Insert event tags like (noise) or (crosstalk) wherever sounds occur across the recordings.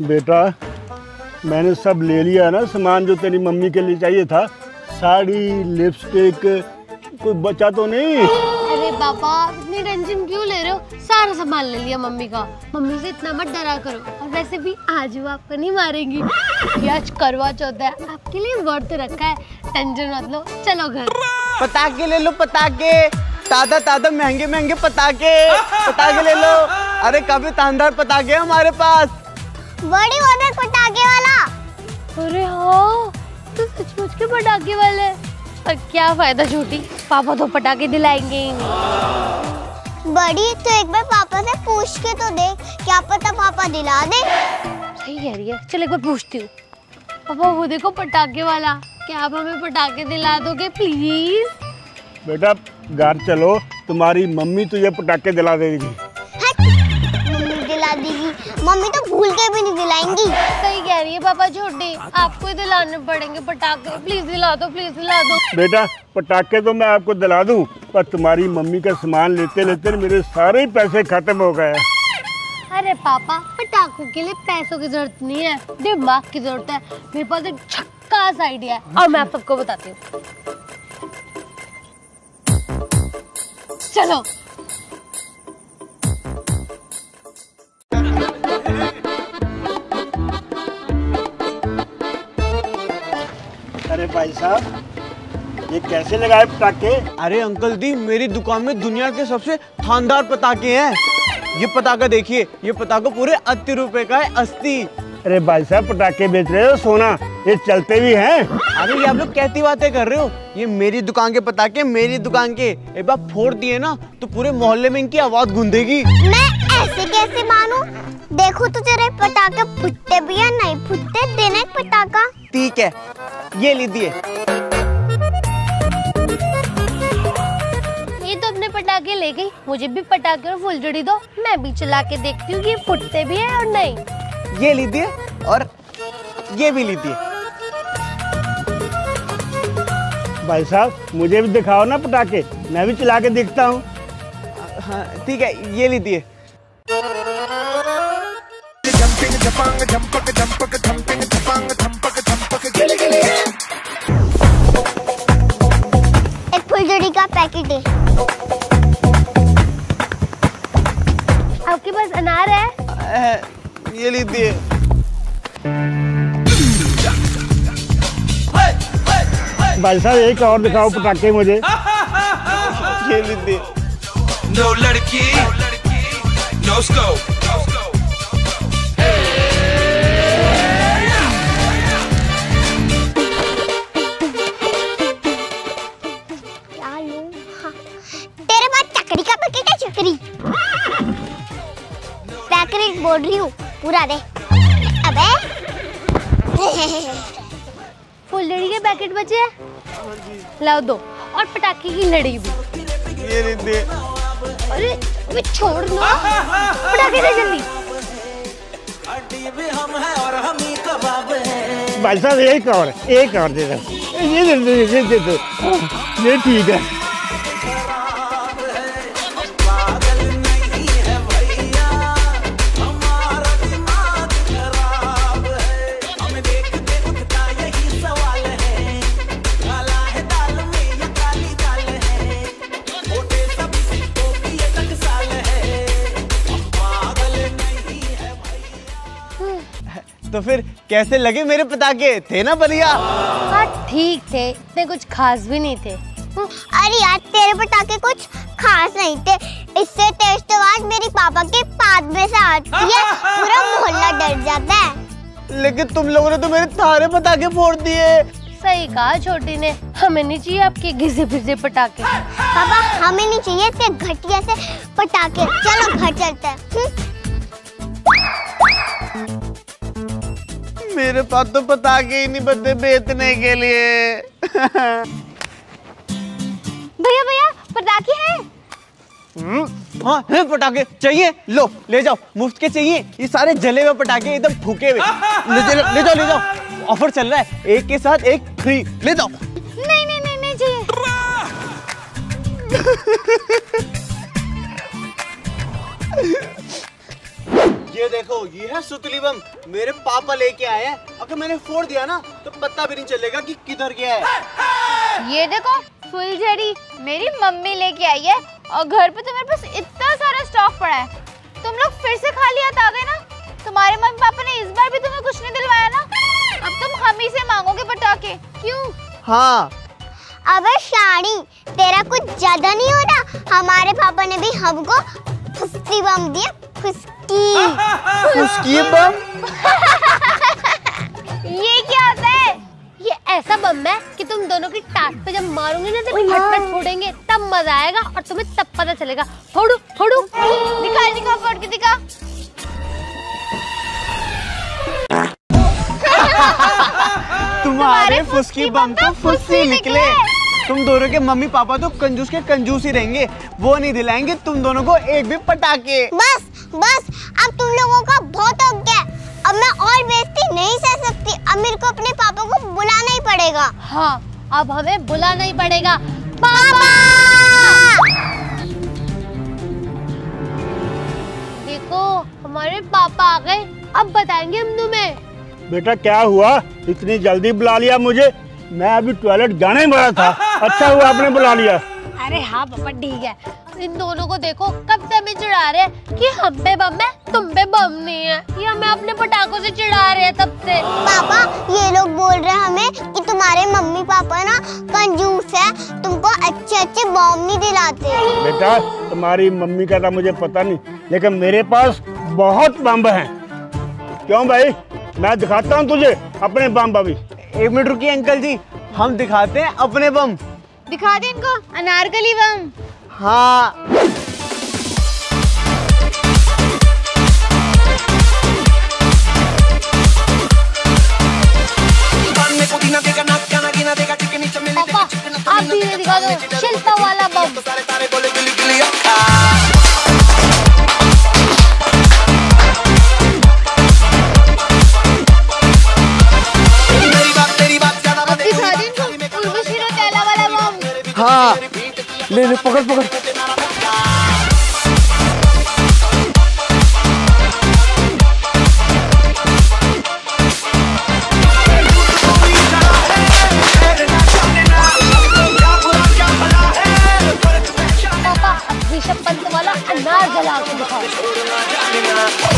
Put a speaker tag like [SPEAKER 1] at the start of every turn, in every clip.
[SPEAKER 1] बेटा मैंने सब ले लिया ना सामान जो तेरी मम्मी के लिए चाहिए था। साड़ी लिपस्टिक कोई बचा तो नहीं?
[SPEAKER 2] अरे पापा इतनी टेंशन क्यों ले रहे हो? सारा सामान ले लिया मम्मी का। मम्मी से इतना मत डरा करो। और वैसे भी आज वो आपको नहीं मारेंगी। ये आज करवा चौथ है। आपके लिए वर्त रखा है। टेंशन मत लो। चलो घर।
[SPEAKER 3] पटाखे ले लो पटाखे। ताज़ा ताज़ा महँगे महँगे पटाखे। पटाखे ले लो। अरे काफ़ी शानदार पटाखे हमारे पास।
[SPEAKER 4] बड़ी वाटर पटाखे वाला।
[SPEAKER 2] अरे हाँ तो सचमुच के पटाखे वाले? पर क्या फ़ायदा छोटी पापा तो पटाखे दिलाएँगे ही नहीं।
[SPEAKER 4] बड़ी तो एक बार पापा से पूछ के तो देख क्या पता पापा दिला दे।
[SPEAKER 2] सही कह रही है चल एक बार पूछती हूँ। पापा वो देखो पटाखे वाला क्या आप हमें पटाखे दिला दोगे प्लीज़
[SPEAKER 1] बेटा घर चलो तुम्हारी मम्मी तुझे पटाखे दिला देगी।
[SPEAKER 4] मम्मी दिला देगी। मम्मी तो भूल के भी नहीं दिलाएँगी।
[SPEAKER 2] सही कह रही है पापा छोटी आपको ही दिलाने पड़ेंगे पटाखे। प्लीज़ दिला दो प्लीज़ दिला दो।
[SPEAKER 1] बेटा पटाखे तो मैं आपको दिला दूँ पर तुम्हारी मम्मी का सामान लेते लेते मेरे सारे पैसे खत्म हो गए
[SPEAKER 2] अरे पापा पटाखों के लिए पैसों की ज़रूरत नहीं है दिमाग की ज़रूरत है। मेरे पास एक झक्कास आइडिया है और मैं आप सबको बताती हूँ। चलो।
[SPEAKER 1] भाई साहब, ये कैसे लगाए पटाखे?
[SPEAKER 3] अरे अंकल जी, मेरी दुकान में दुनिया के सबसे शानदार पटाखे हैं। ये पटाखा देखिए, ये पटाखा पूरे अस्सी रुपए का है, अस्सी।
[SPEAKER 1] अरे भाई साहब पटाखे बेच रहे हो सोना ये चलते भी हैं।
[SPEAKER 3] अरे ये आप लोग कैसी बातें कर रहे हो? ये मेरी दुकान के पटाखे मेरी दुकान के। एक बार फोड़ दिए ना तो पूरे मोहल्ले में इनकी आवाज़ गूंजेगी
[SPEAKER 4] मैं ऐसे कैसे मानूं? देखो तो तेरे पटाखे फुटते भी या नहीं फुटते? देना एक पटाखा।
[SPEAKER 3] ठीक है ये लीजिए।
[SPEAKER 2] ये तो अपने पटाखे ले गई। मुझे भी पटाखे और फुलझड़ी दो। मैं भी चला के देखती हूँ कि ये फुटते भी है और नहीं।
[SPEAKER 3] ये लीजिए और ये भी लीजिए।
[SPEAKER 1] भाई साहब मुझे भी दिखाओ ना पटाखे। मैं भी चला के देखता हूँ।
[SPEAKER 3] हाँ ठीक है ये लीजिए।
[SPEAKER 4] एक फुलझड़ी का पैकेट है।
[SPEAKER 2] आपके पास अनार है?
[SPEAKER 3] ये लीजिए।
[SPEAKER 1] भाई साहब एक और दिखाओ पटाखे मुझे।
[SPEAKER 3] ये लीजिए।
[SPEAKER 5] नो लड़की नो scope.
[SPEAKER 4] हूँ दे। अबे।
[SPEAKER 2] फुलझड़ी के पैकेट बचे लाओ दो। और पटाखे की लड़ी भी।
[SPEAKER 3] ये लीजिए
[SPEAKER 2] अरे अबे छोड़ दो। पटाखे दे जल्दी।
[SPEAKER 1] भाई साहब एक और एक और दे दो। ये दे दो ये दे दो। ये ठीक है।
[SPEAKER 3] तो फिर कैसे लगे मेरे पटाखे? थे ना बढ़िया।
[SPEAKER 2] हाँ ठीक थे। इतने कुछ खास भी नहीं थे।
[SPEAKER 4] अरे यार तेरे पटाखे कुछ खास नहीं थे। इससे तेज तो आवाज़ मेरी पापा के पाद में से आती है। पूरा मोहल्ला डर जाता है।
[SPEAKER 3] लेकिन तुम लोगों ने तो मेरे सारे पटाखे फोड़ दिए।
[SPEAKER 2] सही कहा छोटी ने। हमें नहीं चाहिए आपके घिसे फिसे पटाखे।
[SPEAKER 4] पापा हमें नहीं चाहिए इतने घटिया से पटाखे। चलो घर चलते हैं।
[SPEAKER 3] मेरे पास तो पटाखे ही नहीं बचे बेचने के लिए।
[SPEAKER 2] भैया भैया पटाखे हैं।
[SPEAKER 3] हम्म, हाँ है पटाखे चाहिए लो ले जाओ मुफ़्त के चाहिए ये सारे जले हुए पटाखे एकदम फूके हुए। ले, जा- ले जाओ ले जाओ ऑफ़र चल रहा है एक के साथ एक फ्री ले जाओ।
[SPEAKER 2] नहीं नहीं नहीं नहीं चाहिए। (laughs)
[SPEAKER 3] ये देखो ये है सुतली बम। मेरे पापा लेके आए हैं। अगर मैंने फोड़ दिया ना तो पता भी नहीं चलेगा कि किधर गया है।
[SPEAKER 6] ये देखो फुलझड़ी मेरी मम्मी लेके आई है और घर पे तुम्हारे पास इतना सारा स्टॉक पड़ा है। तुम लोग फिर से खाली हाथ आ गए ना? तुम्हारे मम्मी पापा ने इस बार भी तुम्हें कुछ नहीं दिलवाया ना? अब तुम हम ही से मांगोगे पटाखे। क्यों?
[SPEAKER 3] हाँ।
[SPEAKER 4] अबे शानी तेरा कुछ ज़्यादा नहीं हो रहा हमारे पापा ने भी हमको बम दिया। फुस्की
[SPEAKER 3] उसकी बम। (laughs)
[SPEAKER 2] ये क्या होता है? ये ऐसा बम है कि तुम दोनों की टाट पे जब मारूँगी ना तो फट फट फोड़ेंगे तब मज़ा आएगा और तुम्हें तब पता चलेगा। फोड़ू फोड़ू।
[SPEAKER 6] दिखा दिखा फोड़ के दिखा
[SPEAKER 3] तुम्हारे फुसकी बम तो फुस्सी निकले। तुम दोनों के मम्मी पापा तो कंजूस के कंजूस ही रहेंगे। वो नहीं दिलाएँगे तुम दोनों को एक भी पटाखे।
[SPEAKER 4] बस बस अब तुम लोगों का बहुत हो गया। अब मैं और बेइज्जती नहीं सह सकती। अब मेरे को अपने पापा को बुलाना ही पड़ेगा।
[SPEAKER 2] हाँ अब हमें बुलाना ही पड़ेगा। पापा! देखो हमारे पापा आ गए। अब बताएँगे हम तुम्हें।
[SPEAKER 1] बेटा क्या हुआ? इतनी जल्दी बुला लिया मुझे। मैं अभी टॉयलेट जाने ही वाला था। अच्छा हुआ आपने बुला लिया।
[SPEAKER 2] अरे हाँ पापा ठीक है। इन दोनों को देखो कब से हमें चिढ़ा रहे हैं कि हम पे बम है तुम पे बम नहीं है। ये हमें अपने पटाखों से चिढ़ा रहे हैं तब से।
[SPEAKER 4] पापा ये लोग बोल रहे हैं हमें कि तुम्हारे मम्मी पापा ना कंजूस है तुमको अच्छे अच्छे बॉम्ब नहीं दिलाते।
[SPEAKER 1] बेटा तुम्हारी मम्मी का तो मुझे पता नहीं लेकिन मेरे पास बहुत बम है। क्यों भाई? मैं दिखाता हूँ तुझे अपने बम अभी।
[SPEAKER 3] एक मिनट रुकिए अंकल जी। हम दिखाते हैं अपने बम।
[SPEAKER 6] दिखा दे इनको अनारकली बम।
[SPEAKER 3] हाँ।
[SPEAKER 2] पापा आप धीरे दिखा दो शिल्पा वाला बम।
[SPEAKER 3] हाँ। ले ले पकड़ पकड़।
[SPEAKER 2] ऋषभ पंत वाला अनार जला के दिखाओ।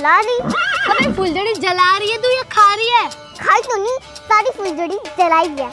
[SPEAKER 4] जला दी
[SPEAKER 2] अबे फुलझड़ी जला रही है तू या खा रही है।
[SPEAKER 4] खाई तो नहीं सारी फुलझड़ी जलाई है।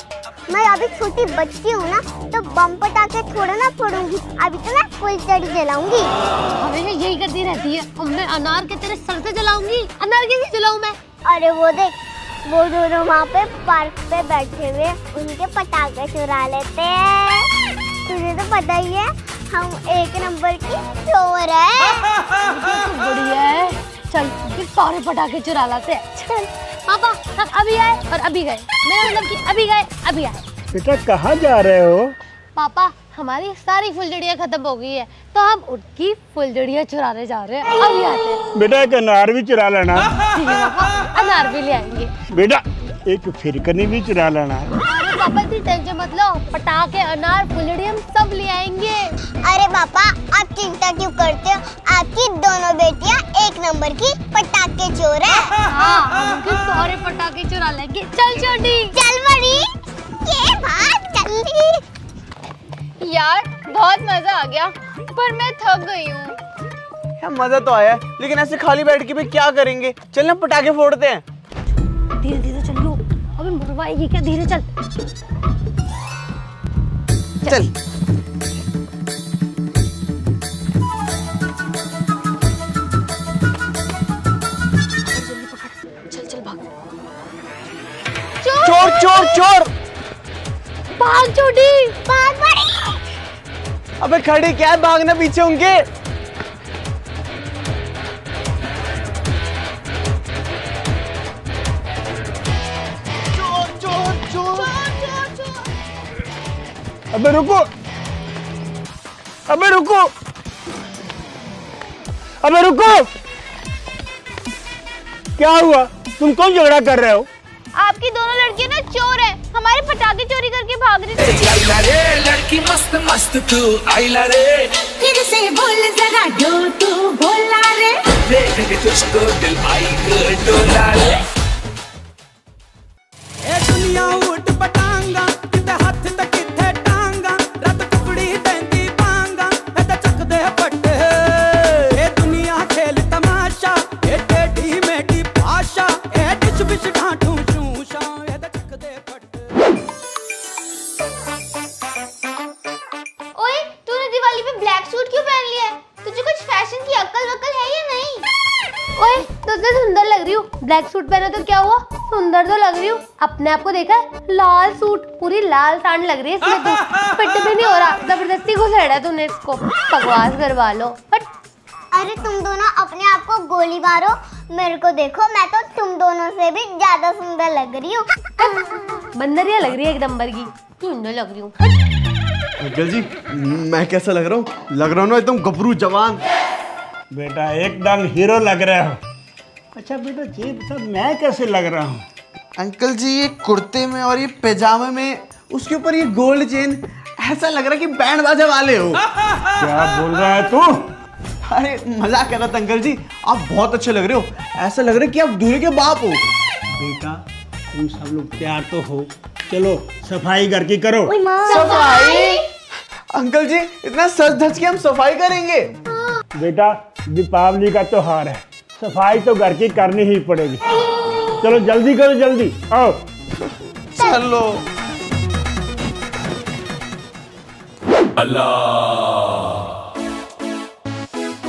[SPEAKER 4] मैं अभी छोटी बच्ची हूँ ना तो बम पटाखे थोड़ा ना फोड़ूँगी। अभी तो मैं फुलझड़ी जलाऊँगी।
[SPEAKER 2] हमेशा यही करती रहती है। अब मैं अनार के तेरे सर से जलाऊँगी। अनार कैसे जलाऊं मैं?
[SPEAKER 4] अरे वो देख वो दोनों वहाँ पे पार्क पे बैठे हुए उनके पटाखे चुरा लेते हैं। तुझे तो पता ही है हम एक नंबर की चोर है। (laughs)
[SPEAKER 2] बढ़िया है। चल फिर सारे पटाखे चुरा लाते हैं। चल पापा हम अभी आए और अभी गए। मेरा मतलब कि अभी गए अभी आए।
[SPEAKER 1] बेटा कहाँ जा रहे हो?
[SPEAKER 2] पापा हमारी सारी फुलझड़ियाँ खत्म हो गई है तो हम उनकी फुलझड़ियाँ चुराने जा रहे हैं। अभी आते हैं।
[SPEAKER 1] बेटा एक अनार भी चुरा लेना।
[SPEAKER 2] ठीक है पापा अनार भी ले आएँगे।
[SPEAKER 1] बेटा एक फिरकनी भी चुरा लेना।
[SPEAKER 2] पापा इतनी टेंशन मत लो पटाखे अनार फुलझड़ी हम सब ले आएँगे।
[SPEAKER 4] अरे पापा आप चिंता क्यों करते हो? आपकी दोनों बेटियाँ एक नंबर की पटाखे चोर है।
[SPEAKER 2] हाँ हम उनके सारे पटाखे चुरा लेंगे। चल छोटी।
[SPEAKER 4] चल बड़ी ये बात जल्दी
[SPEAKER 6] यार बहुत मज़ा आ गया पर मैं थक गई हूँ।
[SPEAKER 3] मज़ा तो आया लेकिन ऐसे खाली बैठ के भी क्या करेंगे? चल ना पटाखे फोड़ते हैं।
[SPEAKER 2] धीरे धीरे अबे मरवाएगी क्या? धीरे चल।
[SPEAKER 3] चल।
[SPEAKER 2] चल। चल भाग।
[SPEAKER 3] चोर चोर चोर।
[SPEAKER 2] भाग छोटी
[SPEAKER 4] भाग बड़ी
[SPEAKER 3] अबे खड़ी क्या है? भागना पीछे उनके।
[SPEAKER 1] अबे रुको। अबे रुको। अबे रुको। क्या हुआ? तुम कौन झगड़ा कर रहे हो?
[SPEAKER 6] आपकी दोनों लड़कियाँ ना चोर है। हमारे पटाखे चोरी करके भाग रही थी।
[SPEAKER 5] लड़की मस्त मस्त तू। आईला रे।
[SPEAKER 7] फिर से बोल जरा डो तू बोला रे।
[SPEAKER 5] रे रे तुझको दिल आई डोला रे।
[SPEAKER 2] ए दुनिया उठ पटा लग रही हूँ। अपने आप को देखा है लाल सूट पूरी लाल सांड लग रही है इसमें तो फिट भी नहीं हो रहा। ज़बरदस्ती घुसेड़ा है तूने इसको। बकवास करवा लो। बट
[SPEAKER 4] अरे तुम दोनों अपने आप को गोली मारो। मेरे को देखो मैं तो तुम दोनों से भी ज़्यादा सुंदर लग रही हूँ।
[SPEAKER 2] बंदरिया लग रही है एक नंबर की। सुंदर लग रही हूँ?
[SPEAKER 3] अंकल जी मैं कैसा लग रहा हूँ? लग रहा हूँ ना एकदम गबरू जवान।
[SPEAKER 1] बेटा एकदम हीरो लग रहे हो। अच्छा बेटा ये बता मैं कैसे लग रहा हूँ?
[SPEAKER 3] अंकल जी ये कुर्ते में और ये पैजामे में उसके ऊपर ये गोल्ड चेन ऐसा लग रहा है कि बैंड बाजा वाले हो। (laughs)
[SPEAKER 1] क्या बोल रहा है तू?
[SPEAKER 3] अरे मज़ाक कर रहा था अंकल जी। आप बहुत अच्छे लग रहे हो। ऐसा लग रहा है कि आप दूल्हे के बाप हो।
[SPEAKER 1] बेटा तुम सब लोग तैयार तो हो। चलो सफ़ाई घर की करो
[SPEAKER 3] सफ़ाई? अंकल जी इतना सच धज के हम सफ़ाई करेंगे।
[SPEAKER 1] बेटा दीपावली का त्योहार है। सफ़ाई तो घर की करनी ही पड़ेगी। चलो जल्दी करो जल्दी। आओ।
[SPEAKER 3] चलो।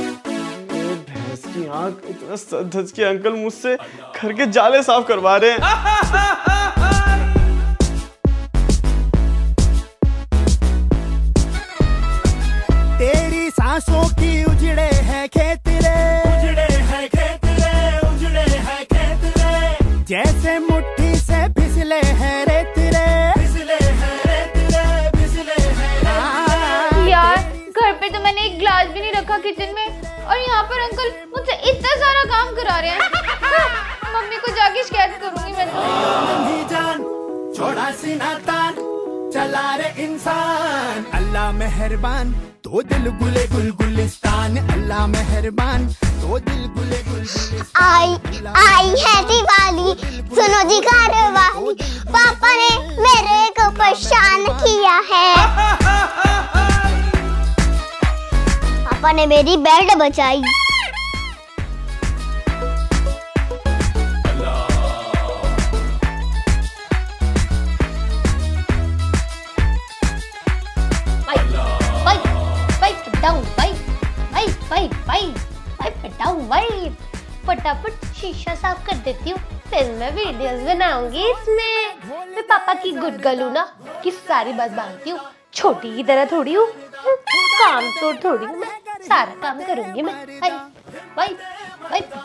[SPEAKER 3] भैंस की आँख इतना सच धज के अंकल मुझसे घर के जाले साफ़ करवा रहे हैं। (laughs)
[SPEAKER 8] छोड़ा तान चला रे इंसान। अल्लाह मेहरबान तो दिल गुले गुल गुलिस्तान अल्लाह मेहरबान तो दिल गुले गुल
[SPEAKER 4] आई आई है दिवाली सुनो जी कारवाली पापा ने मेरे को परेशान किया है। (laughs) पापा ने मेरी बेल्ट बचाई।
[SPEAKER 2] वाइप फटाफट शीशा साफ़ कर देती हूँ। फिर मैं वीडियोस बनाऊँगी इसमें। मैं पापा की गुड गर्ल हूँ ना कि सारी बात मानती हूँ। छोटी की तरह थोड़ी हूँ। काम चोर थोड़ी हूँ मैं सारा काम करूँगी मैं। Wipe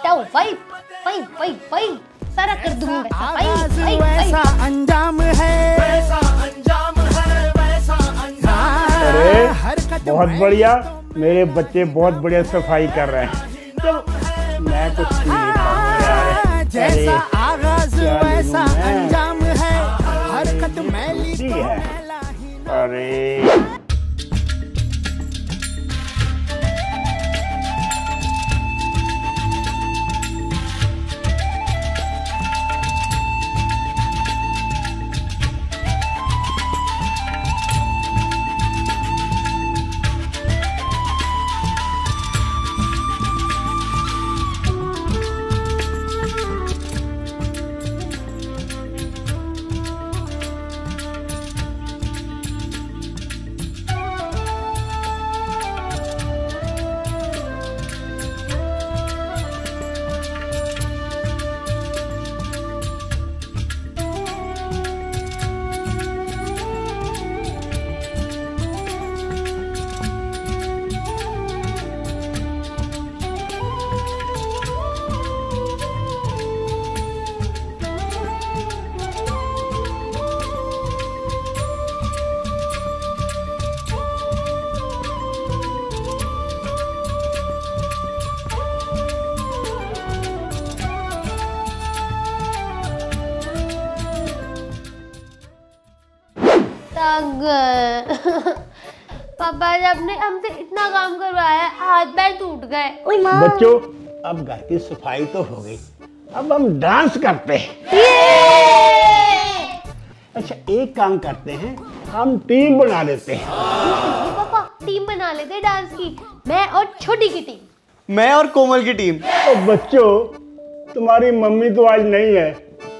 [SPEAKER 2] down wipe wipe wipe wipe सारा कर दूँगी वाइप वाइप
[SPEAKER 8] वैसा अंजाम है। वैसा अंजाम है वैसा अंजाम
[SPEAKER 1] अरे बहुत बढ़िया। मेरे बच्चे बहुत बढ़िया सफ़ाई कर रहे हैं।
[SPEAKER 8] जैसा आगाज़ वैसा अंजाम है। हरकत मैली तो मैला ही
[SPEAKER 1] अरे।
[SPEAKER 2] पापा जी आपने हमसे इतना काम करवाया हाथ पैर टूट गए।
[SPEAKER 1] बच्चों अब घर की सफ़ाई तो हो गई। अब हम डांस करते हैं। अच्छा एक काम करते हैं हम टीम बना लेते हैं।
[SPEAKER 2] पापा टीम बना लेते हैं डांस की। मैं और छोटी की टीम।
[SPEAKER 3] मैं और कोमल की टीम।
[SPEAKER 1] तो बच्चों तुम्हारी मम्मी तो आज नहीं है।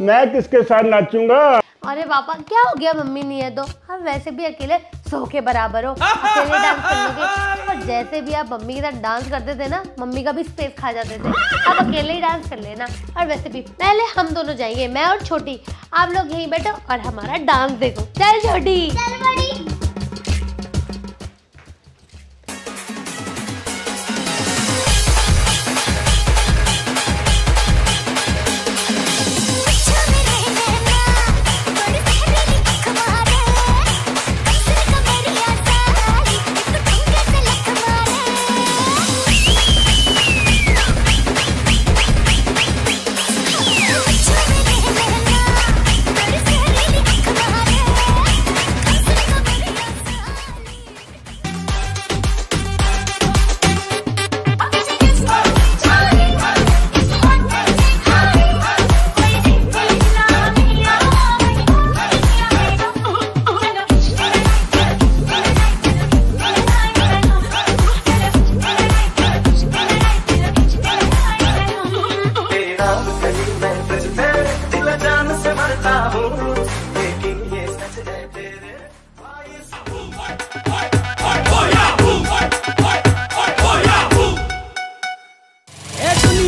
[SPEAKER 1] मैं किसके साथ नाचूँगा?
[SPEAKER 2] अरे पापा क्या हो गया मम्मी नहीं है तो? हम वैसे भी अकेले सौ के बराबर हो (laughs) अकेले डांस कर लोगे। और जैसे भी आप मम्मी के साथ डांस करते थे ना मम्मी का भी स्पेस खा जाते थे। आप अकेले ही डांस कर लेना। और वैसे भी पहले हम दोनों जाएँगे मैं और छोटी। आप लोग यहीं बैठो और हमारा डांस देखो। चल छोटी।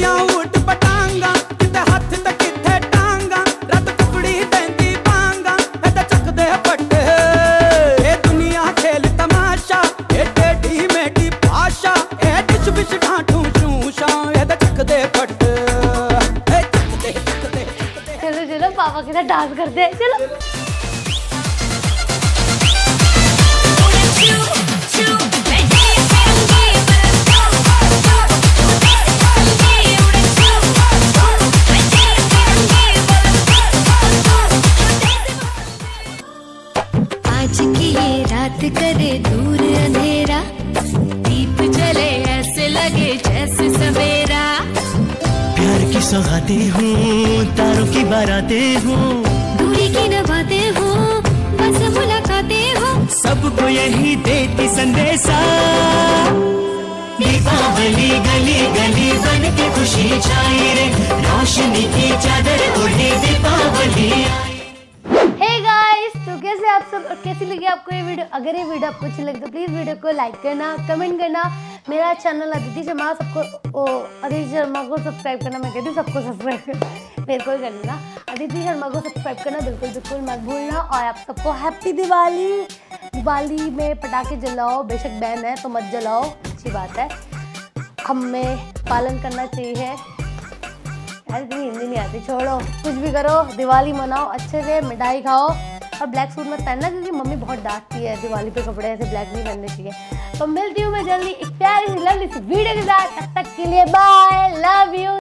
[SPEAKER 4] चल बड़ी
[SPEAKER 7] रात करे दूर अंधेरा। दीप जले ऐसे लगे जैसे सवेरा।
[SPEAKER 9] प्यार की सौगातें हूँ तारों की बाराते हूँ।
[SPEAKER 7] दूरी की नवाते हूँ बस मुलाकाते हो।
[SPEAKER 9] सबको यही देती संदेशा। दीपावली गली गली बन के खुशी छाई रे। रोशनी की चादर ओढ़े दीपावली।
[SPEAKER 2] सब, और कैसी लगी आपको ये वीडियो? अगर ये वीडियो आपको अच्छी लगी तो प्लीज़ वीडियो को लाइक करना कमेंट करना। मेरा चैनल अदिति शर्मा, सबको अदिति शर्मा को सब्सक्राइब करना, मैं कहती हूँ सबको सब्सक्राइब करना। मेरे को ही कर लेना अदिति शर्मा को सब्सक्राइब करना, बिल्कुल बिल्कुल मत भूलना, और आप सबको हैप्पी दिवाली। दिवाली में पटाखे जलाओ, बेशक बैन है तो मत जलाओ, अच्छी बात है। हमें पालन करना चाहिए। यार इतनी हिंदी नहीं आती, छोड़ो। कुछ भी करो, दिवाली मनाओ, अच्छे से मिठाई खाओ। और ब्लैक सूट मत पहनना, क्योंकि मम्मी बहुत डांटती है दिवाली पे कपड़े ऐसे ब्लैक नहीं पहनने चाहिए। तो मिलती हूँ मैं जल्दी, एक प्यारी सी लवली सी वीडियो के साथ। तब तक के लिए बाय लव यू